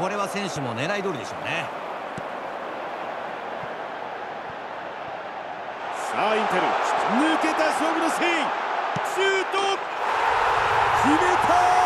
これは選手も狙い通りでしょうね。さあインテル。抜けた勝負のシーン。シュート。決めた